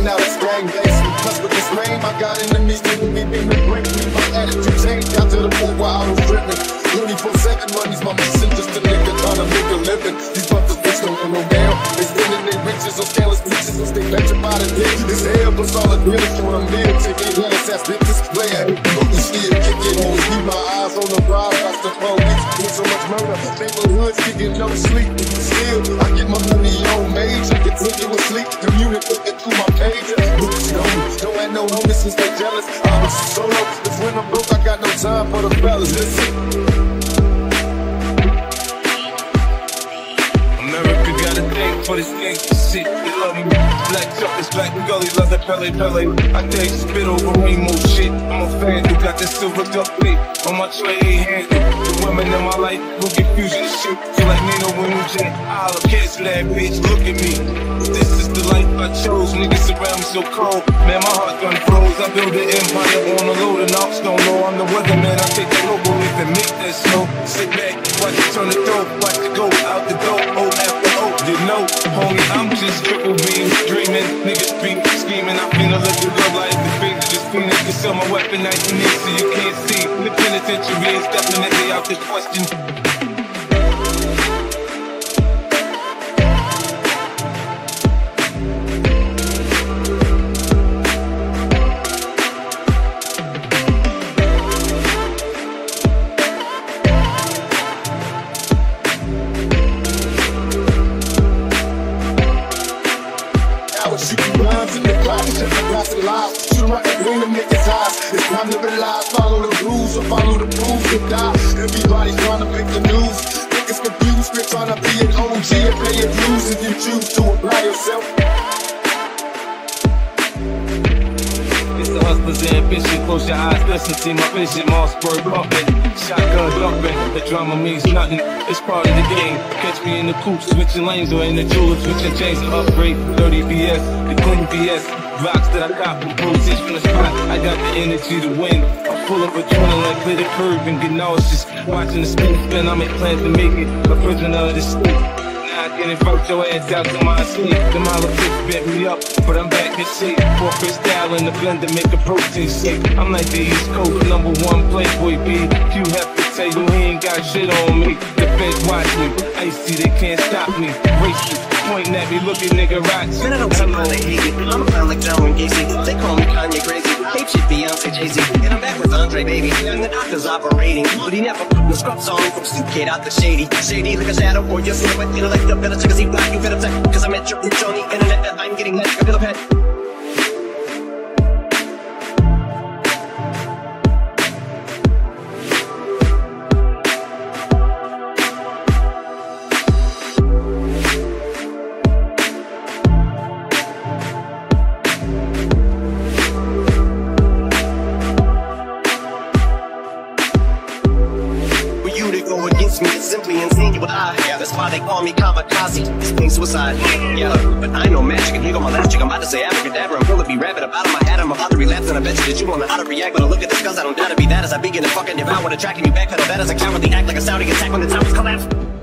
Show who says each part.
Speaker 1: ain't out gang stagnation. Cause with this name, I got enemies keeping me being greatly. My attitude changed out to the point where I was driven. Looney for second money's my mission, just a nigga trying to make a living. These fuckers, don't no down. They spending their riches on scandalous bitches they stay petrified and dead. This hell was all the dealers when I'm near. Taking ass ass bitches, playing. Who can see it kicking? Keep my eyes on the prize, watch the phone. So much murder, neighborhoods kicking no sleep. Still, I get my money on major. Continuously communicating through my page. Know me, don't have no homies since they jealous. I was solo, cause when I'm broke, I got no time for the fellas. Listen.
Speaker 2: For this gangsta shit. They love me. Black chocolates, black gully, that Pele Pele. I take spit over Remo shit. I'm a fan who got that silver duck plate on my tray handle. The women in my life get fusion shit. Feel like Nino when you jet. I'll cancel that bitch. Look at me. This is the life I chose. Niggas around me so cold. Man, my heart done froze. I build an empire on a load of knocks. Don't know I'm the weatherman. I take the global leaf and make that snow. Sit back, watch it turn the dope, watch it go out the door. O after O, you know, homie, I'm just triple beam dreaming. Niggas be scheming. I finna let the love life the finger just phoenix. Can sell my weapon, I can so you can't see. The penitentiary is definitely out the question.
Speaker 1: Right between them niggas' eyes. It's time to realize, follow the rules or follow the rules or die. Everybody's trying to make the news. Niggas confused, we're trying to be an OG and pay your dues if you choose to apply yourself.
Speaker 2: It's the hustler's ambition. Close your eyes, listen, see my vision. Mossberg pumping, shotgun dumping. The drama means nothing. It's part of the game. Catch me in the coupe, switching lanes, or in the jeweler, switching chains to upgrade. 30 BS, the clean BS. Rocks that I got from proceeds from the spot. I got the energy to win. I'm full of adrenaline, play the curve and get nauseous. Watching the spin spin, I make plans to make it. A prisoner of the state. Now I can invite your ass out to my sleep. The politics bent me up, but I'm back in shape. Corporate style in the blender, make a protein shake. I'm like the East Coast number one playboy B. You have to tell you he ain't got shit on me. The feds watch me, icy, they can't stop me. Racist, pointing at me, looking nigga rocks.
Speaker 3: Man, I don't see why they hate me. I'm a clown like John and Gacy. They call me Kanye crazy. Hate shit Beyonce, Jay-Z. And I'm back with Andre, baby. And the doctor's operating. But he never put the scrubs on from Stu Kid out the shady. Shady like a shadow or just like you know, like the better check, cause he black, you fit upset. Cause I met your bitch on the internet. I'm getting that like a go against me is simply insane. Would I, yeah, that's why they call me kamikaze. This thing's suicide. Yeah, but I know magic, and here go my logic. I'm about to say abracadabra. I'm gonna be rapping about my head. I'm about to relapse, and I bet you that you wanna how to react. But I look at this, cause I don't to be that as I begin to fucking devour the track, and you backpedal that as a cowardly act like a Saudi attack when the towers collapse.